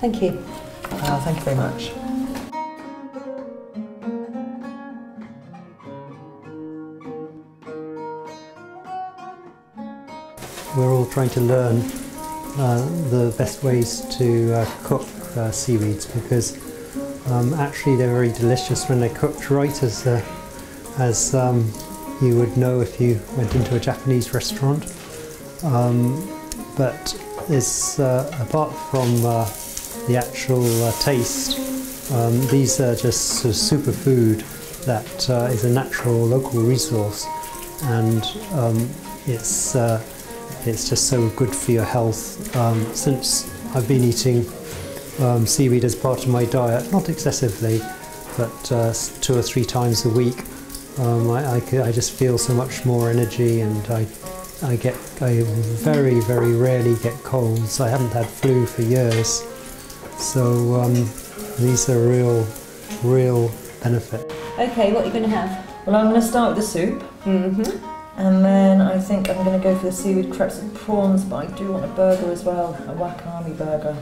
Thank you. Uh, thank you very much. We're all trying to learn uh, the best ways to uh, cook uh, seaweeds because um, actually they're very delicious when they're cooked right as, uh, as um, you would know if you went into a Japanese restaurant. Um, but it's, uh, apart from uh, the actual taste, um, these are just sort of superfood that is a natural local resource and um, it's it's just so good for your health. Um, since I've been eating um, seaweed as part of my diet, not excessively, but uh, two or three times a week, um, I, I, I, just feel so much more energy and I, I get I very very rarely get colds. I haven't had flu for years, so um, these are real real benefit. Okay, what are you going to have? Well, I'm going to start with the soup. Mm-hmm. And then I think I'm going to go for the seaweed crepes and prawns, but I do want a burger as well, a wakame burger.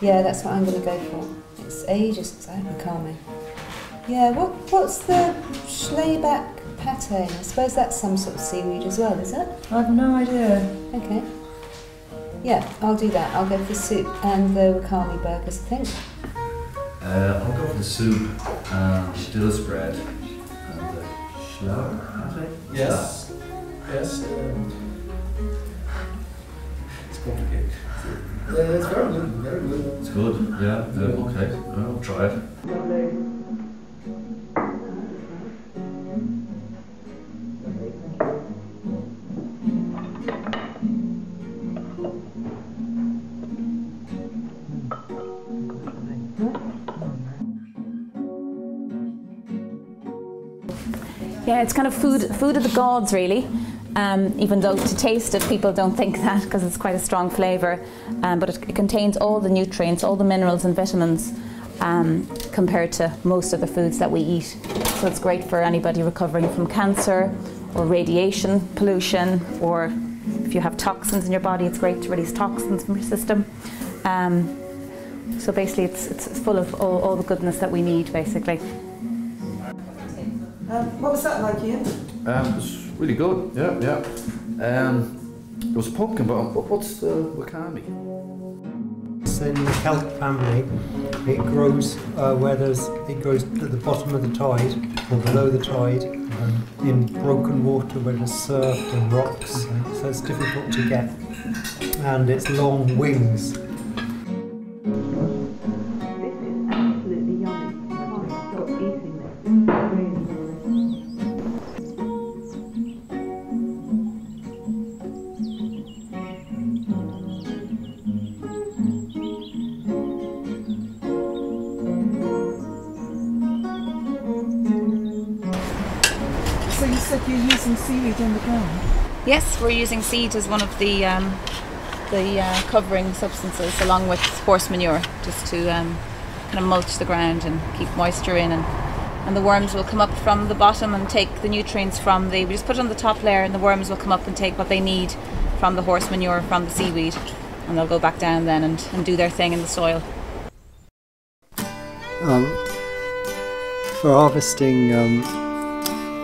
Yeah, that's what I'm going to go for. It's ages since I had wakame. Yeah, what what's the Schleierback pate? I suppose that's some sort of seaweed as well, is it? I've no idea. Okay. Yeah, I'll do that. I'll go for the soup and the wakame burgers, I think. Uh, I'll go for the soup and Stills bread and the schlau pate. Yes. Yes. Um, it's complicated. Yeah, it's very good. Very good. It's good. Yeah. yeah okay. I'll try it. Yeah, it's kind of food, food of the gods, really. Um, even though to taste it, people don't think that because it's quite a strong flavour. Um, but it, it, contains all the nutrients, all the minerals and vitamins um, compared to most of the foods that we eat. So it's great for anybody recovering from cancer or radiation pollution, or if you have toxins in your body, it's great to release toxins from your system. Um, so basically, it's, it's full of all, all the goodness that we need, basically. Um, what was that like, Ian? Um, it was really good. Yeah, yeah. Um, it was pumpkin, but what's the wakame? It's in the kelp family. It grows uh, where there's it grows at the bottom of the tide or below the tide, um, in broken water where there's surf and rocks. So it's difficult to get, and it's long wings you're using seaweed in the ground. Yes, we're using seed as one of the um, the uh, covering substances, along with horse manure, just to um, kind of mulch the ground and keep moisture in. And, and the worms will come up from the bottom and take the nutrients from the. We just put it on the top layer, and the worms will come up and take what they need from the horse manure, from the seaweed, and they'll go back down then and, and do their thing in the soil. Um, for harvesting.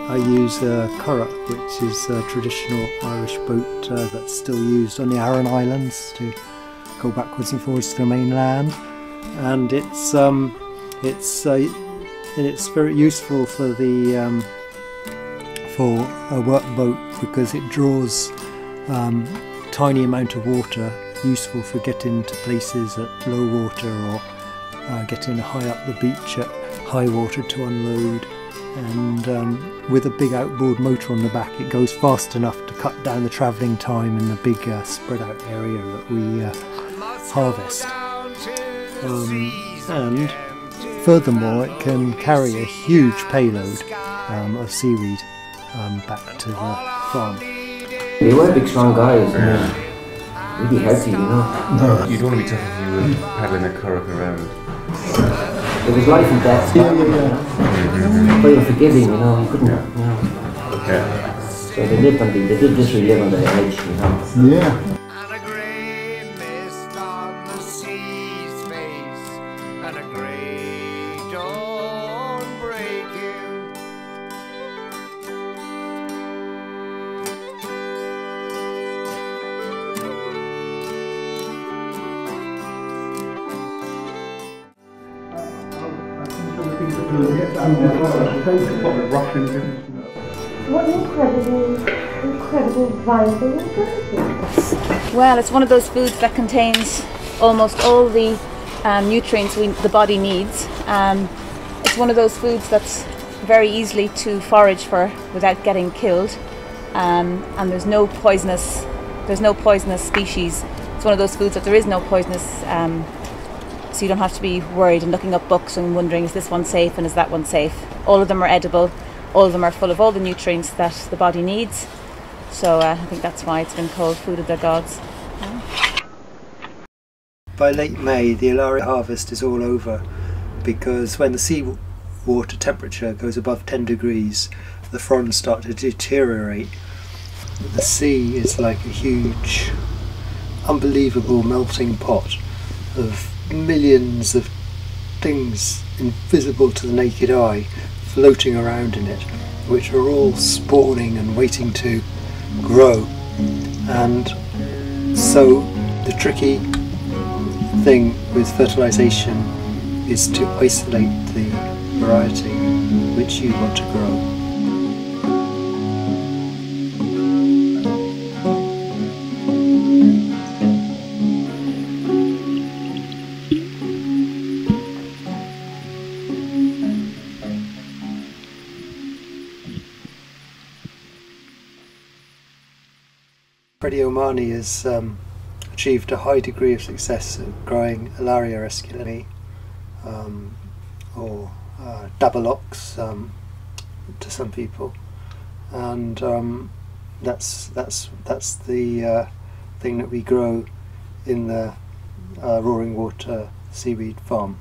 I use a curragh, which is a traditional Irish boat uh, that's still used on the Aran Islands to go backwards and forwards to the mainland. And it's um, it's uh, it's very useful for the um, for a work boat because it draws um, tiny amount of water, useful for getting to places at low water or uh, getting high up the beach at high water to unload and um, with a big outboard motor on the back it goes fast enough to cut down the travelling time in the big uh, spread out area that we uh, harvest. Um, and furthermore it can carry a huge payload um, of seaweed um, back to the farm. They were big strong guys yeah. really healthy you know. No. You'd want to be tough if you were paddling a curragh around. It was life and death. Yeah, yeah, yeah. But you were forgiving, you know, you couldn't, you know. Okay. So they lived on the, they did literally live on the edge, you know. Yeah. Well, it's one of those foods that contains almost all the um, nutrients we, the body needs. Um, it's one of those foods that's very easily to forage for without getting killed, um, and there's no poisonous. There's no poisonous species. It's one of those foods that there is no poisonous, um, so you don't have to be worried and looking up books and wondering is this one safe and is that one safe. All of them are edible. All of them are full of all the nutrients that the body needs. So uh, I think that's why it's been called food of the gods. By late May, the Alaria harvest is all over because when the sea water temperature goes above 10 degrees, the fronds start to deteriorate. The sea is like a huge, unbelievable melting pot of millions of things invisible to the naked eye floating around in it, which are all spawning and waiting to grow. And so the tricky thing with fertilization is to isolate the variety which you want to grow. Freddie Omani has um, achieved a high degree of success at growing Alaria esculenta um, or uh, dabberlocks um, to some people, and um, that's that's that's the uh, thing that we grow in the uh, Roaring Water seaweed farm.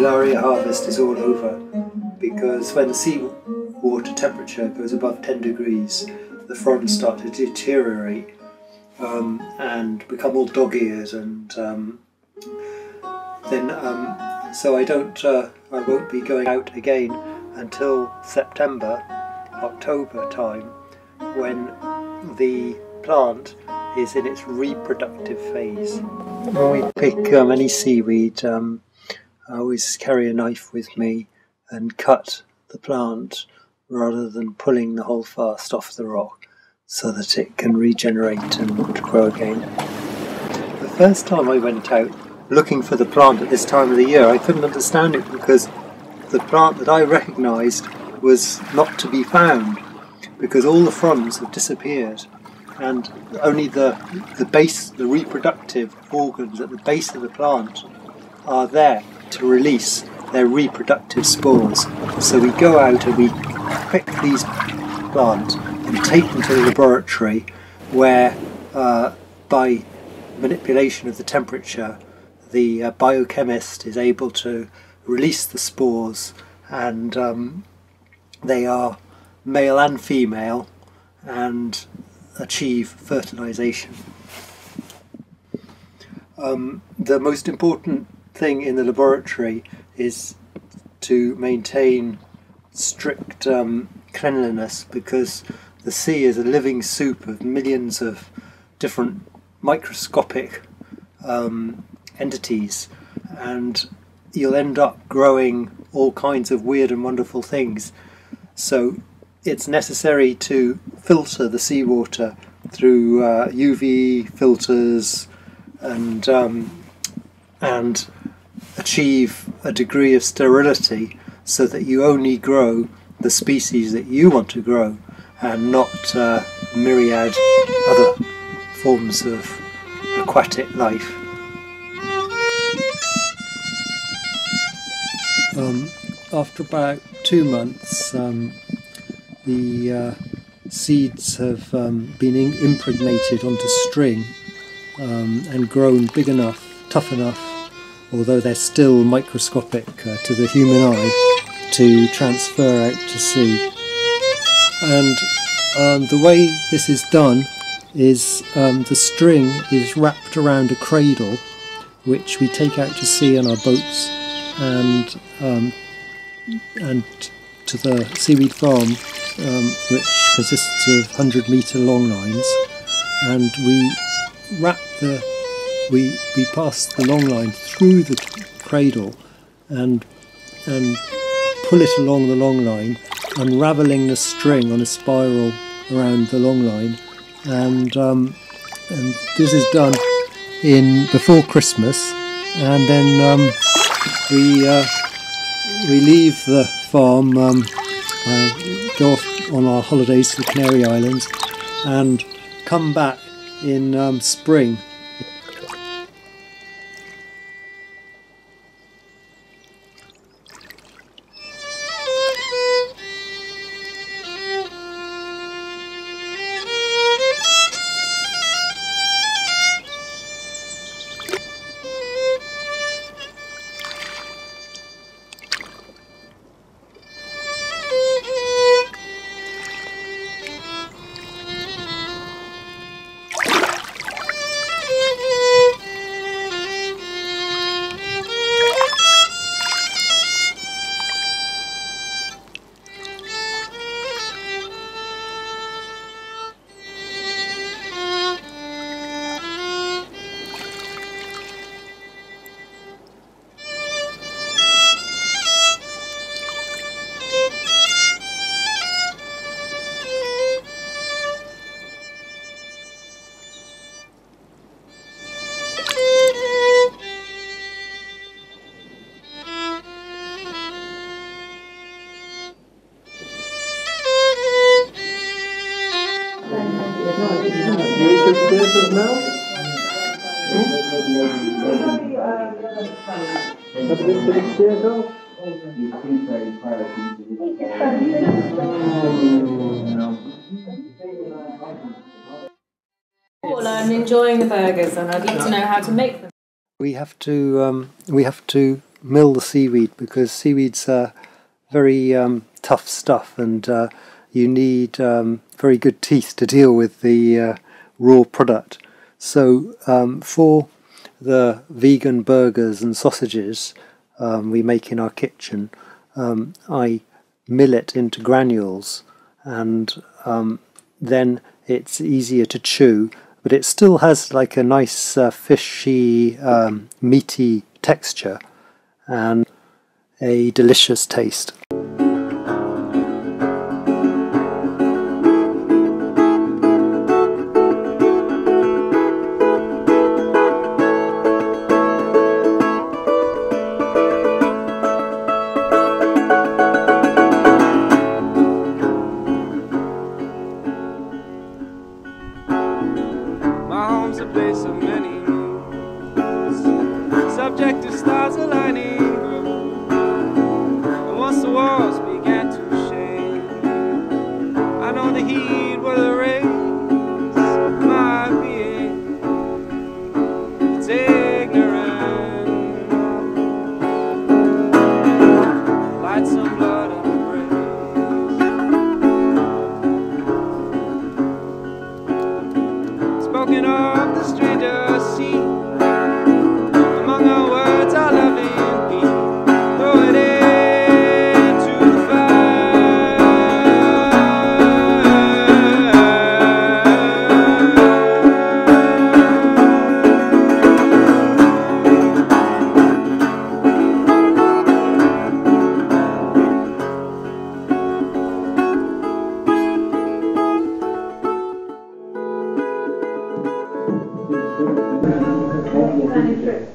May, the Alaria harvest is all over because when the seawater temperature goes above 10 degrees, the fronds start to deteriorate um, and become all dog-eared, and um, then um, so I don't, uh, I won't be going out again until September, October time, when the plant is in its reproductive phase. When we pick um, any seaweed, um, I always carry a knife with me and cut the plant rather than pulling the holdfast off the rock so that it can regenerate and grow again. The first time I went out looking for the plant at this time of the year, I couldn't understand it because the plant that I recognised was not to be found because all the fronds have disappeared and only the, the base, the reproductive organs at the base of the plant are there to release their reproductive spores. So we go out and we pick these plants and take them to the laboratory where uh, by manipulation of the temperature the uh, biochemist is able to release the spores and um, they are male and female and achieve fertilization. um, the most important thing in the laboratory is to maintain strict um, cleanliness because the sea is a living soup of millions of different microscopic um, entities, and you'll end up growing all kinds of weird and wonderful things. So it's necessary to filter the seawater through uh, UV filters and um, and achieve a degree of sterility so that you only grow the species that you want to grow and not uh, myriad other forms of aquatic life. Um, after about two months, um, the uh, seeds have um, been impregnated onto string um, and grown big enough, tough enough, although they're still microscopic uh, to the human eye, to transfer out to sea. And um, the way this is done is um, the string is wrapped around a cradle, which we take out to sea on our boats, and um, and to the seaweed farm, um, which consists of 100 metre long lines, and we wrap the we we pass the long line through the cradle and and pull it along the long line, unraveling the string on a spiral around the long line, and um, and this is done in before Christmas, and then um, we uh, we leave the farm, um, uh, go off on our holidays to the Canary Islands, and come back in um, spring. Well, I'm enjoying the burgers and I'd like to know how to make them. We have to um, we have to mill the seaweed because seaweed's uh, very um, tough stuff, and uh, you need um, very good teeth to deal with the uh, raw product. So um, for the vegan burgers and sausages um, we make in our kitchen, um, I mill it into granules, and um, then it's easier to chew. But it still has like a nice uh, fishy, um, meaty texture and a delicious taste.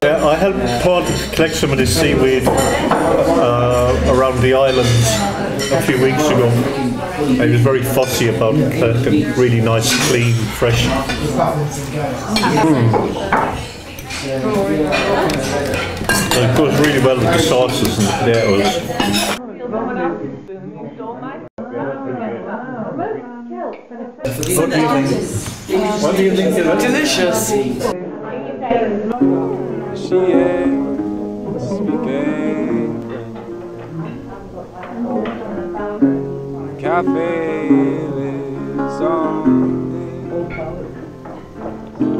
Yeah, I helped Paul to collect some of this seaweed uh, around the island a few weeks ago. He was very fussy about collecting really nice, clean, fresh. Mm. It goes really well with the sauces and the potatoes. What do you think? What do you think of it? Delicious. She is speaking. Cafe lives on.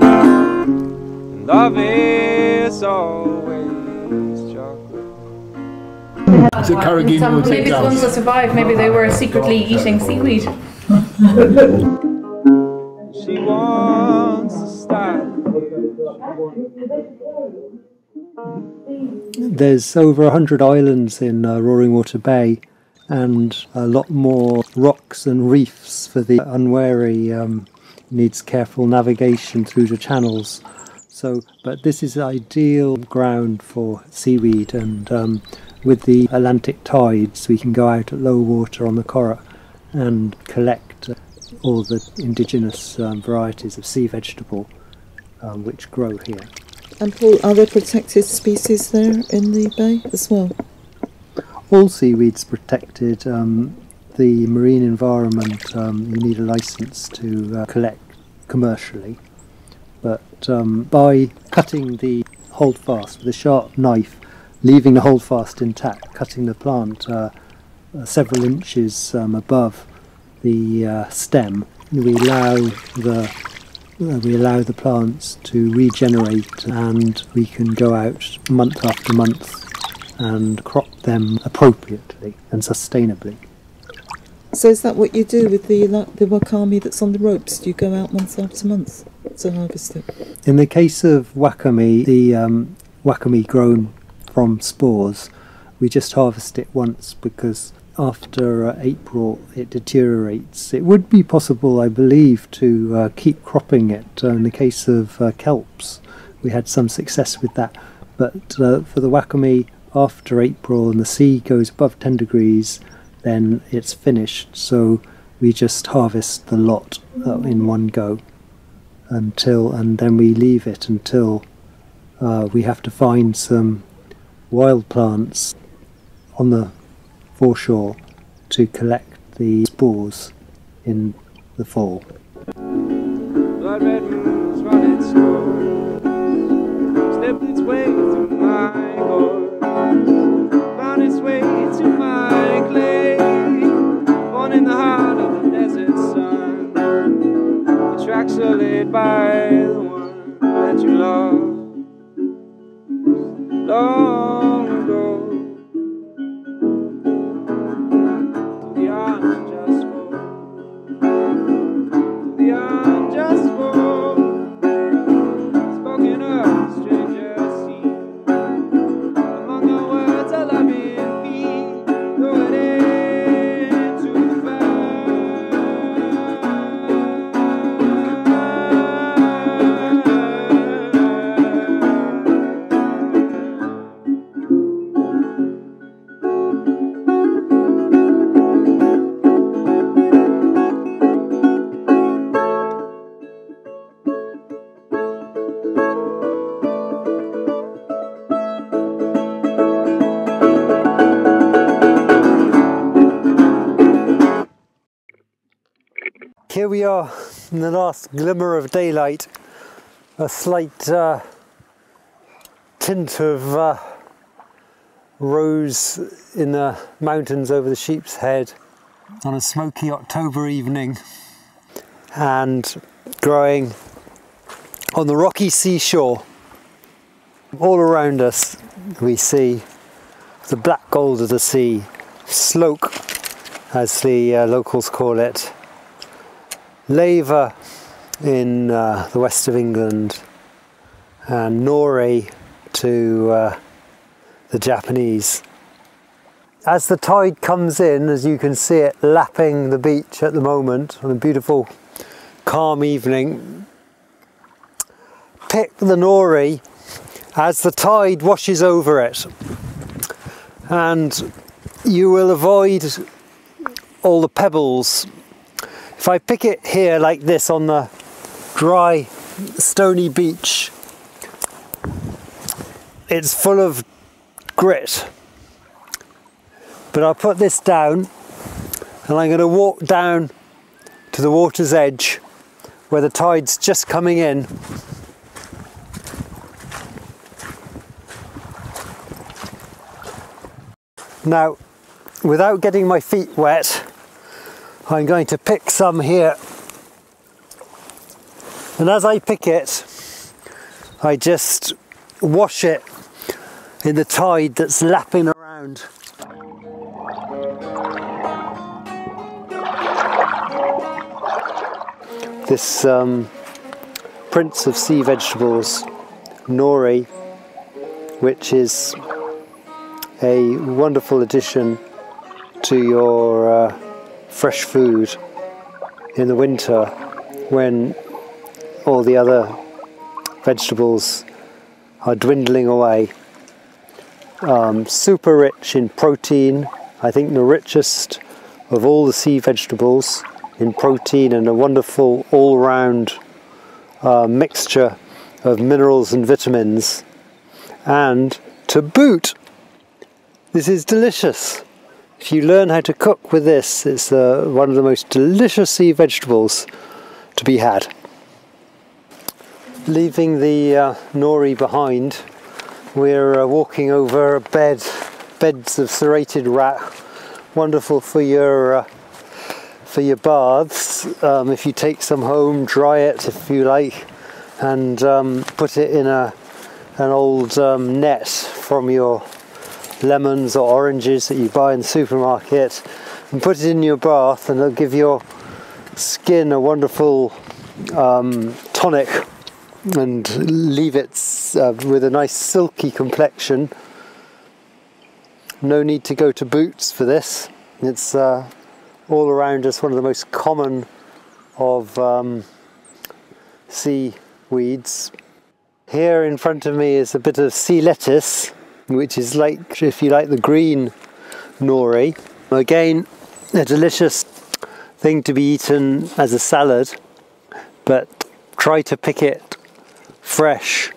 And love is always chocolate. So Carrageen Some, will take maybe the ones down. that survived, maybe they were secretly eating seaweed. She wants to stop. There's over 100 islands in uh, Roaring Water Bay and a lot more rocks and reefs for the unwary. Um, needs careful navigation through the channels. So, but this is ideal ground for seaweed, and um, with the Atlantic tides, we can go out at low water on the curragh and collect all the indigenous um, varieties of sea vegetable um, which grow here. And Paul, are there protected species there in the bay as well? all seaweed's protected. Um, the marine environment, um, you need a license to uh, collect commercially. But um, by cutting the holdfast with a sharp knife, leaving the holdfast intact, cutting the plant uh, uh, several inches um, above the uh, stem, we allow the we allow the plants to regenerate, and we can go out month after month and crop them appropriately and sustainably. So is that what you do with the the wakame that's on the ropes? Do you go out month after month to harvest it? In the case of wakame, the um, wakame grown from spores, we just harvest it once because after uh, April it deteriorates. It would be possible, I believe, to uh, keep cropping it. Uh, in the case of uh, kelps, we had some success with that. But uh, for the wakame, after April and the sea goes above 10 degrees, then it's finished. So we just harvest the lot in one go until, and then we leave it until we have to find some wild plants on the foreshore to collect the spores in the fall. By the one that you love. Long Are in the last glimmer of daylight. A slight uh, tint of uh, rose in the mountains over the sheep's head on a smoky October evening and growing on the rocky seashore. All around us we see the black gold of the sea, sloke as the uh, locals call it, Laver in uh, the west of England and Nori to uh, the Japanese. As the tide comes in, as you can see it lapping the beach at the moment on a beautiful calm evening, pick the Nori as the tide washes over it. And you will avoid all the pebbles. If I pick it here like this on the dry, stony beach, it's full of grit. But I'll put this down and I'm going to walk down to the water's edge where the tide's just coming in. Now, without getting my feet wet, I'm going to pick some here. And as I pick it, I just wash it in the tide that's lapping around. This um, Prince of Sea Vegetables nori, which is a wonderful addition to your uh, fresh food in the winter when all the other vegetables are dwindling away. Um, super rich in protein, I think the richest of all the sea vegetables in protein and a wonderful all round uh, mixture of minerals and vitamins. And to boot, this is delicious. If you learn how to cook with this, it's uh, one of the most delicious vegetables to be had. Leaving the uh, nori behind, we're uh, walking over a bed, beds of serrated wrack, wonderful for your uh, for your baths. Um, if you take some home, dry it if you like, and um, put it in a an old um, net from your lemons or oranges that you buy in the supermarket, and put it in your bath, and it'll give your skin a wonderful um, tonic and leave it uh, with a nice silky complexion. No need to go to Boots for this. It's uh, all around us one of the most common of um, seaweeds. Here in front of me is a bit of sea lettuce, which is like, if you like, the green nori. Again, a delicious thing to be eaten as a salad, but try to pick it fresh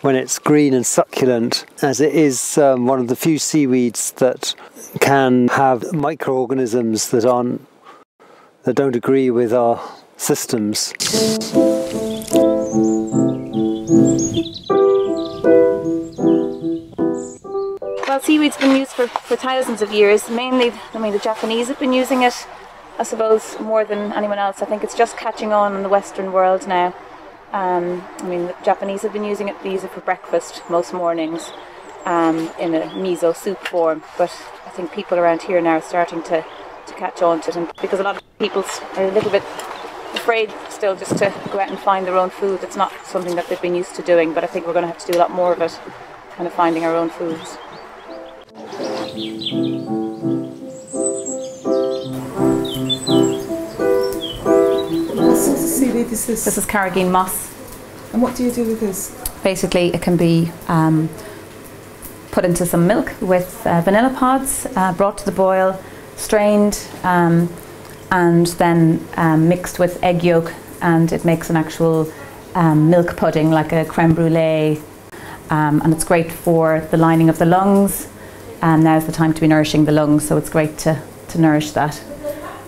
when it's green and succulent, as it is um, one of the few seaweeds that can have microorganisms that aren't that don't agree with our systems. Well, seaweed's been used for, for thousands of years. Mainly, I mean, the Japanese have been using it, I suppose, more than anyone else. I think it's just catching on in the Western world now. Um, I mean, the Japanese have been using it, they use it for breakfast most mornings um, in a miso soup form. But I think people around here now are starting to, to catch on to it. And because a lot of people are a little bit afraid still just to go out and find their own food. It's not something that they've been used to doing, but I think we're going to have to do a lot more of it, kind of finding our own foods. Sort is this? This is carrageen moss. And what do you do with this? Basically, it can be um, put into some milk with uh, vanilla pods, uh, brought to the boil, strained, um, and then um, mixed with egg yolk, and it makes an actual um, milk pudding like a creme brulee. Um, and it's great for the lining of the lungs. And now's the time to be nourishing the lungs, so it's great to, to nourish that.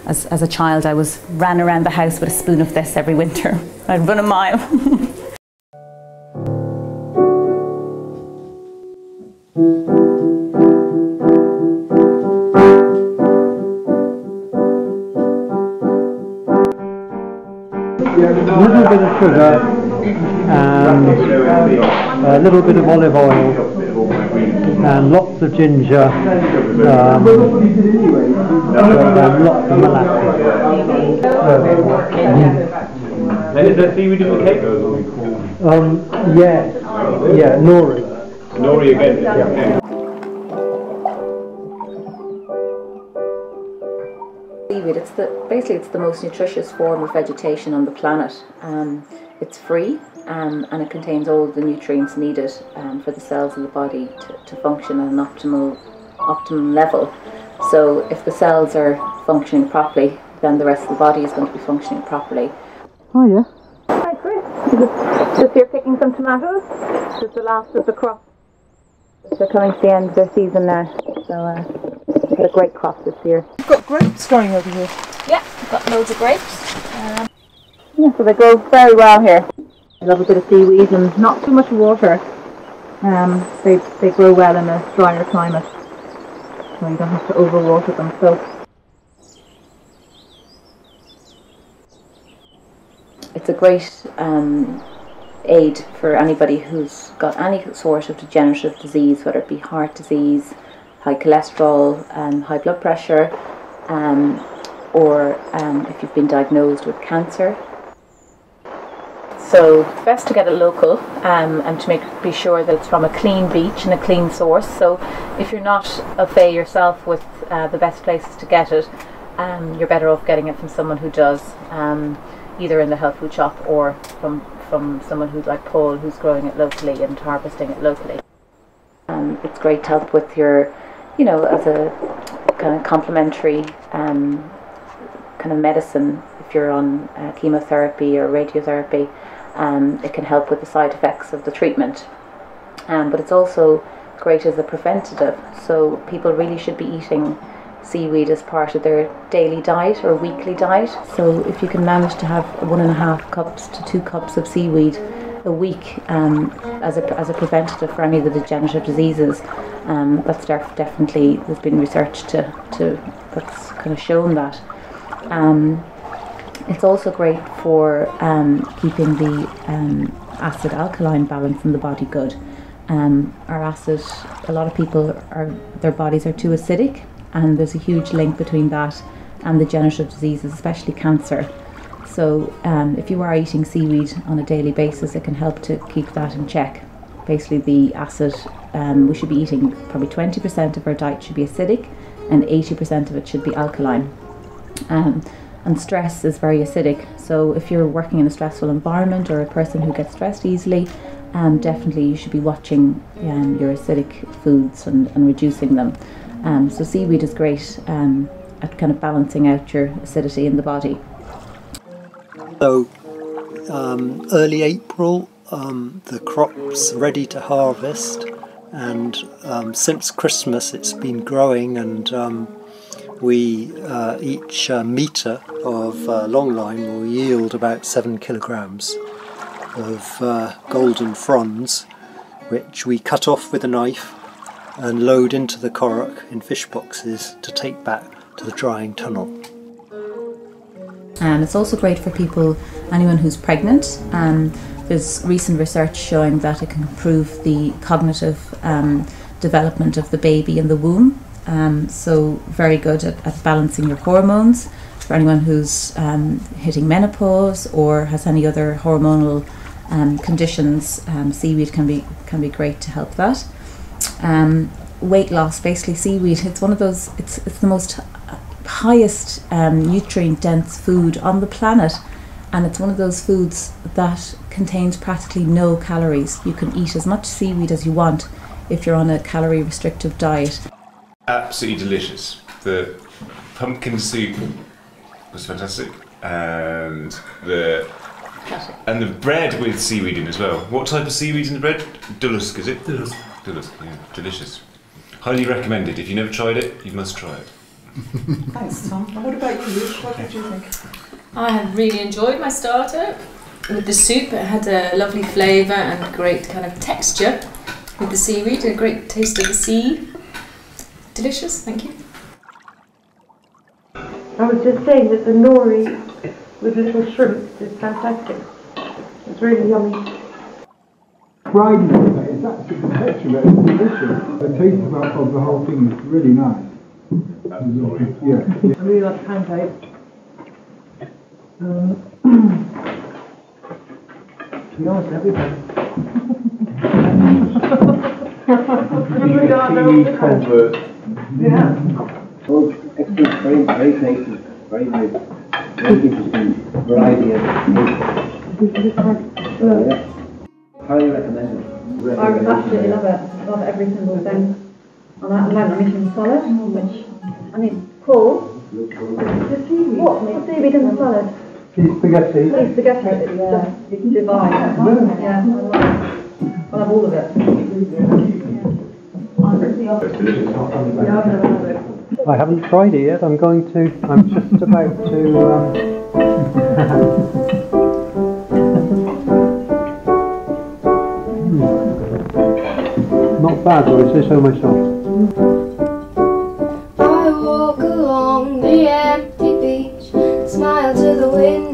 As, as a child, I was ran around the house with a spoon of this every winter. I'd run a mile. A little bit of sugar and a little bit of olive oil and lots of ginger um, and lots of molasses. And is that seaweed in the cake? Um, yes, yeah, nori. Nori again. Yeah. Seaweed, it's the basically it's the most nutritious form of vegetation on the planet. Um, it's free, um, and it contains all the nutrients needed um, for the cells of the body to, to function at an optimal optimum level. So if the cells are functioning properly, then the rest of the body is going to be functioning properly. Oh yeah. Hi Chris, just here picking some tomatoes. This is the last of the crop. They're coming to the end of their season now, so uh, we've got a great crop this year. We've got grapes growing over here. Yeah, we've got loads of grapes. Um, yeah, so they grow very well here. A bit of seaweed and not too much water. Um, they, they grow well in a drier climate, so you don't have to overwater them. So it's a great um, aid for anybody who's got any sort of degenerative disease, whether it be heart disease, high cholesterol, um, high blood pressure, um, or um, if you've been diagnosed with cancer. So best to get it local um, and to make be sure that it's from a clean beach and a clean source. So if you're not a fay yourself with uh, the best places to get it, um, you're better off getting it from someone who does, um, either in the health food shop or from from someone who's like Paul, who's growing it locally and harvesting it locally. Um, it's great to help with your, you know, as a kind of complementary um, kind of medicine if you're on uh, chemotherapy or radiotherapy. Um, it can help with the side effects of the treatment. Um, but it's also great as a preventative. So people really should be eating seaweed as part of their daily diet or weekly diet. So if you can manage to have one and a half cups to two cups of seaweed a week um, as, a, as a preventative for any of the degenerative diseases, um, that's def- definitely, there's been research to, to that's kind of shown that. Um, it's also great for um, keeping the um, acid alkaline balance in the body good. Um, our acid, a lot of people are their bodies are too acidic, and there's a huge link between that and the degenerative diseases, especially cancer. So, um, if you are eating seaweed on a daily basis, it can help to keep that in check. Basically, the acid um, we should be eating probably 20% of our diet should be acidic, and 80% of it should be alkaline. Um, and stress is very acidic. So if you're working in a stressful environment or a person who gets stressed easily, um, definitely you should be watching um, your acidic foods and, and reducing them. Um, so seaweed is great um, at kind of balancing out your acidity in the body. So um, early April, um, the crop's ready to harvest, and since Christmas it's been growing, and we uh, each uh, metre of uh, longline will yield about seven kilograms of uh, golden fronds, which we cut off with a knife and load into the curragh in fish boxes to take back to the drying tunnel. And it's also great for people, anyone who's pregnant. Um, there's recent research showing that it can improve the cognitive um, development of the baby in the womb. Um, so, very good at, at, balancing your hormones. For anyone who's um, hitting menopause or has any other hormonal um, conditions, um, seaweed can be can be great to help that. weight loss, basically, seaweed. It's one of those. It's it's the most highest um, nutrient dense food on the planet and it's one of those foods that contains practically no calories. You can eat as much seaweed as you want if you're on a calorie restrictive diet. Absolutely delicious. The pumpkin soup was fantastic, and the and the bread with seaweed in as well. What type of seaweed in the bread? Dillisk, is it? Dillisk. Dillisk, yeah, delicious. Highly recommended. If you've never tried it, you must try it. Thanks, Tom. And what about you, Ruth? What did you think? I have really enjoyed my starter with the soup. It had a lovely flavour and great kind of texture with the seaweed, a great taste of the sea. Delicious, thank you. I was just saying that the nori with little shrimps is fantastic. It's really yummy. Fried nori is actually the texture of it is delicious. The taste of, of the whole thing is really nice. Yeah. I really like pancake. Um, to be honest, everything. convert. Yeah. Well, excellent, very, very places, very nice, very interesting variety of yeah. Highly recommend it. I absolutely love it. Love every single thing. And I learned the mission salad, which I mean, Paul. What? The seaweed in the salad. Sea spaghetti. Sea spaghetti. It's yeah. just divine. Yeah. I love it. I have all of it. I haven't tried it yet. I'm going to. I'm just about to. Um... not bad, but I say so myself. I walk along the empty beach, smile to the wind.